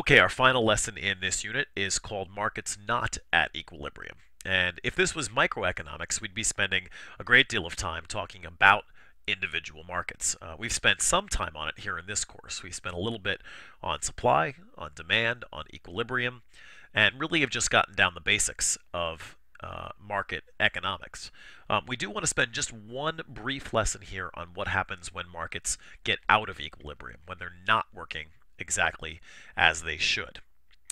Okay, our final lesson in this unit is called Markets Not at Equilibrium. And if this was microeconomics, we'd be spending a great deal of time talking about individual markets. Uh, we've spent some time on it here in this course. We spent a little bit on supply, on demand, on equilibrium, and really have just gotten down the basics of uh, market economics. Um, we do want to spend just one brief lesson here on what happens when markets get out of equilibrium, when they're not working exactly as they should.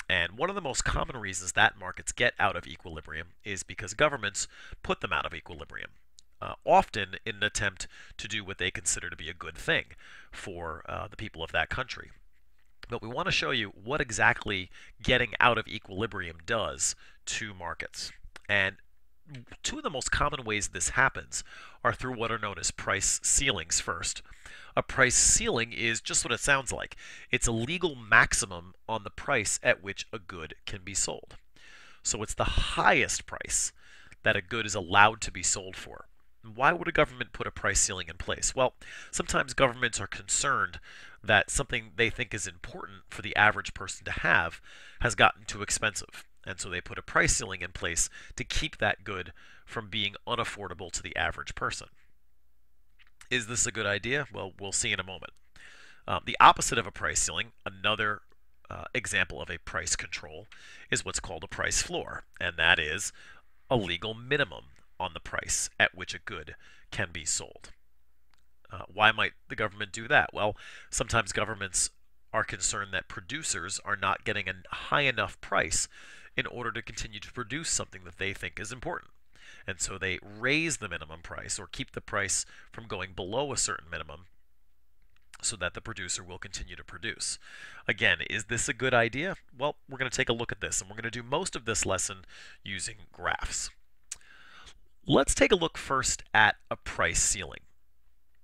And one of the most common reasons that markets get out of equilibrium is because governments put them out of equilibrium. Uh, often in an attempt to do what they consider to be a good thing for uh, the people of that country. But we want to show you what exactly getting out of equilibrium does to markets. And two of the most common ways this happens are through what are known as price ceilings first. A price ceiling is just what it sounds like. It's a legal maximum on the price at which a good can be sold. So it's the highest price that a good is allowed to be sold for. Why would a government put a price ceiling in place? Well, sometimes governments are concerned that something they think is important for the average person to have has gotten too expensive. And so they put a price ceiling in place to keep that good from being unaffordable to the average person. Is this a good idea? Well, we'll see in a moment. Um, the opposite of a price ceiling, another uh, example of a price control, is what's called a price floor, and that is a legal minimum on the price at which a good can be sold. Uh, why might the government do that? Well, sometimes governments are concerned that producers are not getting a high enough price in order to continue to produce something that they think is important. And so they raise the minimum price or keep the price from going below a certain minimum so that the producer will continue to produce. Again, is this a good idea? Well, we're going to take a look at this, and we're going to do most of this lesson using graphs. Let's take a look first at a price ceiling.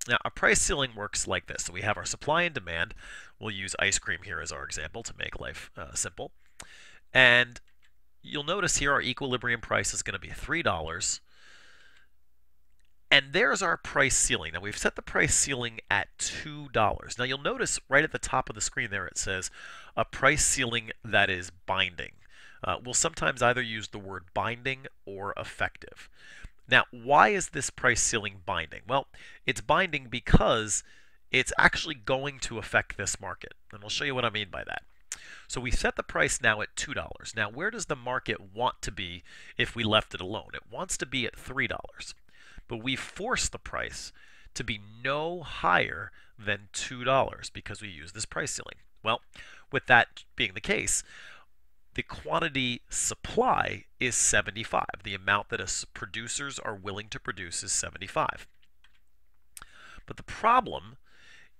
Now, a price ceiling works like this. So we have our supply and demand. We'll use ice cream here as our example to make life uh, simple. And you'll notice here our equilibrium price is going to be $3. And there's our price ceiling. Now we've set the price ceiling at $2. Now you'll notice right at the top of the screen there it says a price ceiling that is binding. Uh, we'll sometimes either use the word binding or effective. Now, why is this price ceiling binding? Well, it's binding because it's actually going to affect this market. And I'll show you what I mean by that. So we set the price now at $2. Now, where does the market want to be if we left it alone? It wants to be at $3. But we force the price to be no higher than $2 because we use this price ceiling. Well, with that being the case, the quantity supply is 75. The amount that producers are willing to produce is 75. But the problem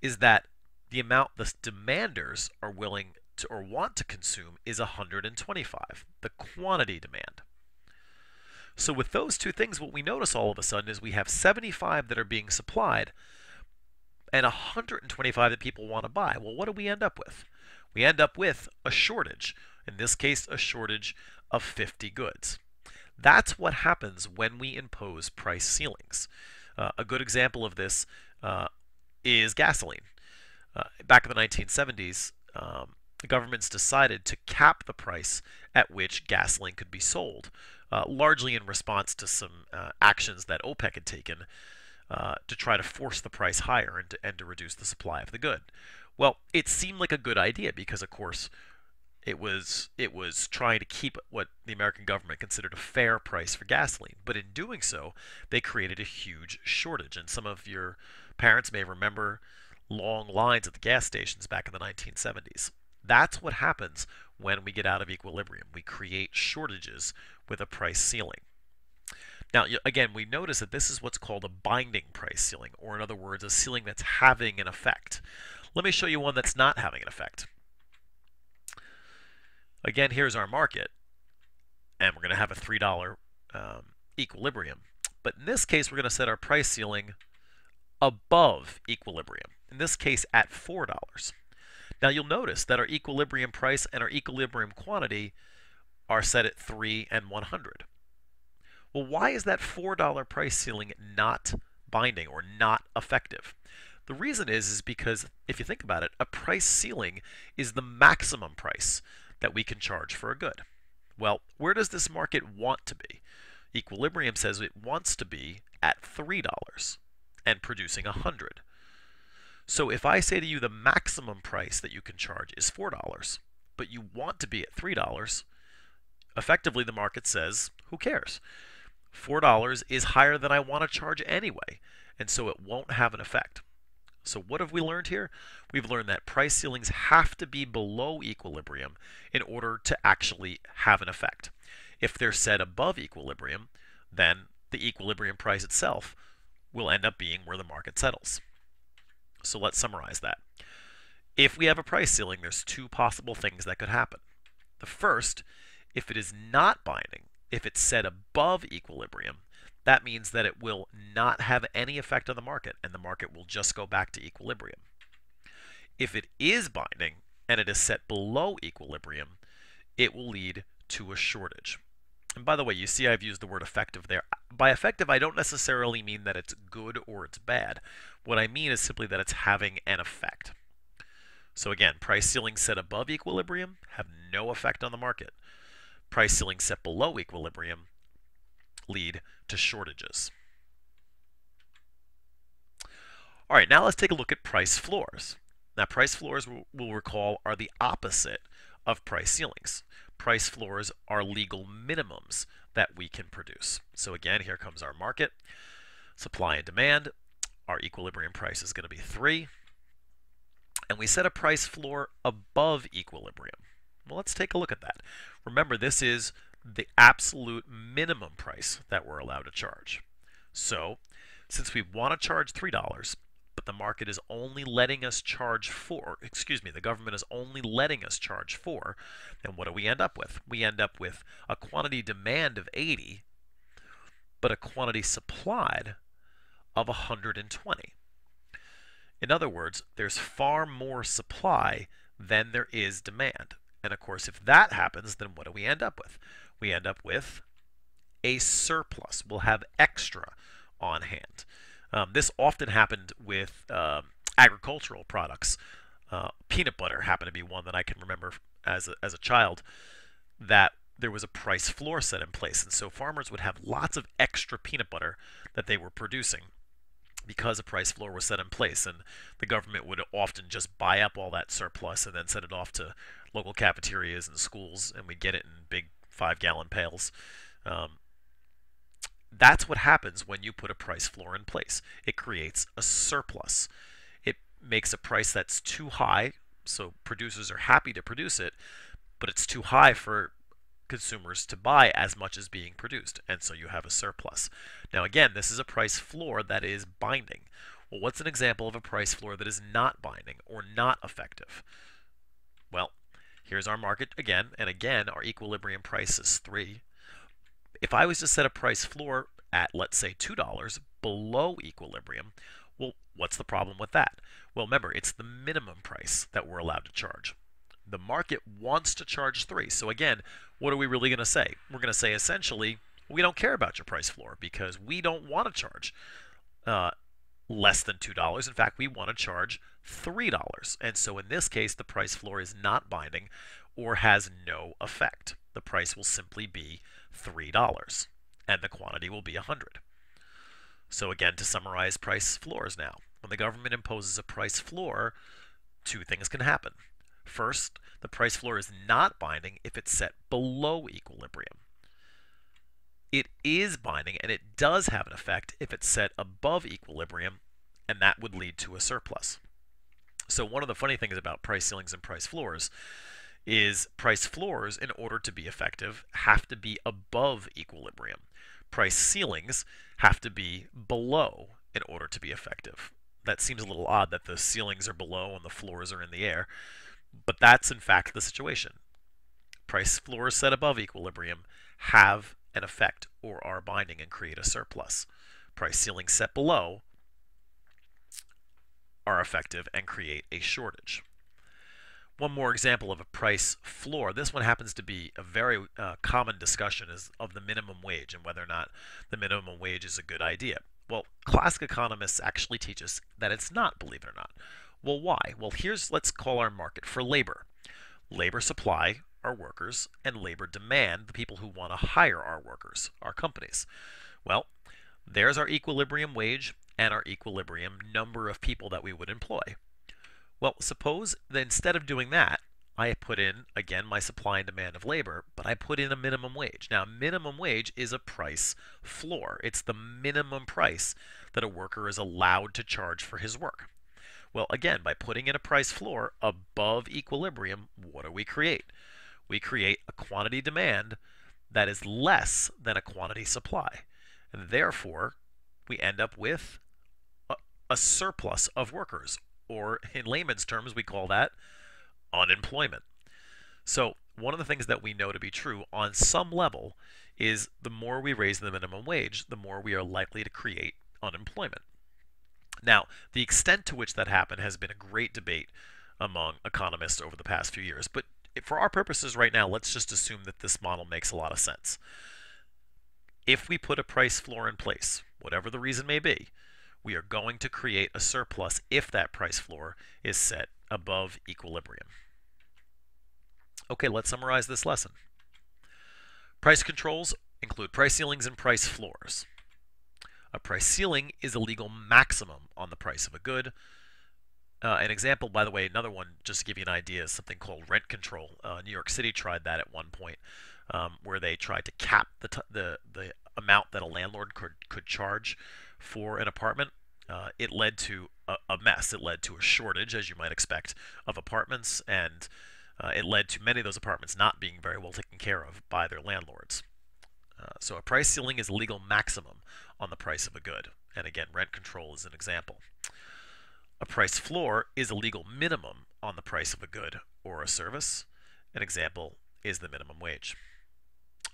is that the amount the demanders are willing to or want to consume is 125, the quantity demand. So with those two things, what we notice all of a sudden is we have 75 that are being supplied and 125 that people want to buy. Well, what do we end up with? We end up with a shortage. In this case, a shortage of 50 goods. That's what happens when we impose price ceilings. Uh, a good example of this uh, is gasoline. Uh, back in the 1970s, um, the governments decided to cap the price at which gasoline could be sold, uh, largely in response to some uh, actions that OPEC had taken uh, to try to force the price higher and to, and to reduce the supply of the good. Well, it seemed like a good idea because, of course, it was it was trying to keep what the American government considered a fair price for gasoline, but in doing so, they created a huge shortage. And some of your parents may remember long lines at the gas stations back in the 1970s. That's what happens when we get out of equilibrium. We create shortages with a price ceiling. Now, again, we notice that this is what's called a binding price ceiling, or in other words, a ceiling that's having an effect. Let me show you one that's not having an effect. Again, here's our market, and we're going to have a $3 um, equilibrium. But in this case, we're going to set our price ceiling above equilibrium, in this case at $4. Now you'll notice that our equilibrium price and our equilibrium quantity are set at 3 and 100. Well, why is that $4 price ceiling not binding or not effective? The reason is is because if you think about it, a price ceiling is the maximum price that we can charge for a good. Well, where does this market want to be? Equilibrium says it wants to be at $3 and producing 100. So if I say to you the maximum price that you can charge is $4, but you want to be at $3, effectively the market says, who cares? $4 is higher than I want to charge anyway, and so it won't have an effect. So what have we learned here? We've learned that price ceilings have to be below equilibrium in order to actually have an effect. If they're set above equilibrium, then the equilibrium price itself will end up being where the market settles. So let's summarize that. If we have a price ceiling, there's two possible things that could happen. The first, if it is not binding, if it's set above equilibrium, that means that it will not have any effect on the market and the market will just go back to equilibrium. If it is binding and it is set below equilibrium, it will lead to a shortage. And by the way, you see I've used the word effective there. By effective, I don't necessarily mean that it's good or it's bad. What I mean is simply that it's having an effect. So again, price ceilings set above equilibrium have no effect on the market. Price ceilings set below equilibrium lead to shortages. All right, now let's take a look at price floors. Now, price floors, we'll recall, are the opposite of price ceilings. Price floors are legal minimums that we can produce. So again, here comes our market. Supply and demand. Our equilibrium price is going to be 3. And we set a price floor above equilibrium. Well, let's take a look at that. Remember, this is the absolute minimum price that we're allowed to charge. So, since we want to charge $3, but the market is only letting us charge 4, excuse me, the government is only letting us charge 4, then what do we end up with? We end up with a quantity demand of 80, but a quantity supplied of 120. In other words, there's far more supply than there is demand. And of course, if that happens, then what do we end up with? We end up with a surplus. We'll have extra on hand. Um, this often happened with uh, agricultural products. Uh, peanut butter happened to be one that I can remember as a, as a child that there was a price floor set in place. And so farmers would have lots of extra peanut butter that they were producing because a price floor was set in place. And the government would often just buy up all that surplus and then send it off to local cafeterias and schools, and we get it in big five gallon pails. Um, that's what happens when you put a price floor in place. It creates a surplus. It makes a price that's too high, so producers are happy to produce it, but it's too high for consumers to buy as much as being produced, and so you have a surplus. Now again, this is a price floor that is binding. Well, what's an example of a price floor that is not binding or not effective? Well, Here's our market again, and again, our equilibrium price is 3. If I was to set a price floor at, let's say, $2 below equilibrium, well, what's the problem with that? Well, remember, it's the minimum price that we're allowed to charge. The market wants to charge 3. So again, what are we really going to say? We're going to say essentially, we don't care about your price floor because we don't want to charge uh, less than $2. In fact, we want to charge $3. And so in this case, the price floor is not binding or has no effect. The price will simply be $3 and the quantity will be 100. So again, to summarize price floors now. When the government imposes a price floor, two things can happen. First, the price floor is not binding if it's set below equilibrium. It is binding and it does have an effect if it's set above equilibrium, and that would lead to a surplus. So one of the funny things about price ceilings and price floors is price floors, in order to be effective, have to be above equilibrium. Price ceilings have to be below in order to be effective. That seems a little odd that the ceilings are below and the floors are in the air, but that's in fact the situation. Price floors set above equilibrium have an effect or are binding and create a surplus. Price ceilings set below are effective and create a shortage. One more example of a price floor. This one happens to be a very uh, common discussion is of the minimum wage and whether or not the minimum wage is a good idea. Well, classic economists actually teach us that it's not, believe it or not. Well, why? Well, here's let's call our market for labor. Labor supply our workers, and labor demand the people who want to hire our workers, our companies. Well, there's our equilibrium wage and our equilibrium number of people that we would employ. Well, suppose that instead of doing that, I put in, again, my supply and demand of labor, but I put in a minimum wage. Now, minimum wage is a price floor. It's the minimum price that a worker is allowed to charge for his work. Well, again, by putting in a price floor above equilibrium, what do we create? We create a quantity demand that is less than a quantity supply. And therefore, we end up with a, surplus of workers, or in layman's terms, we call that unemployment. So, one of the things that we know to be true on some level is the more we raise the minimum wage, the more we are likely to create unemployment. Now, the extent to which that happened has been a great debate among economists over the past few years, but for our purposes right now, let's just assume that this model makes a lot of sense. If we put a price floor in place, whatever the reason may be, we are going to create a surplus if that price floor is set above equilibrium. Okay, let's summarize this lesson. Price controls include price ceilings and price floors. A price ceiling is a legal maximum on the price of a good. Uh, an example, by the way, another one, just to give you an idea, is something called rent control. Uh, New York City tried that at one point, um, where they tried to cap the, the, the amount that a landlord could, could charge for an apartment. Uh, it led to a, a, mess. It led to a shortage, as you might expect, of apartments, and uh, it led to many of those apartments not being very well taken care of by their landlords. Uh, so a price ceiling is a legal maximum on the price of a good. And again, rent control is an example. A price floor is a legal minimum on the price of a good or a service. An example is the minimum wage.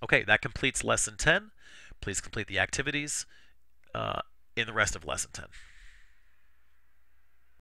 Okay, that completes lesson 10. Please complete the activities uh, in the rest of lesson 10.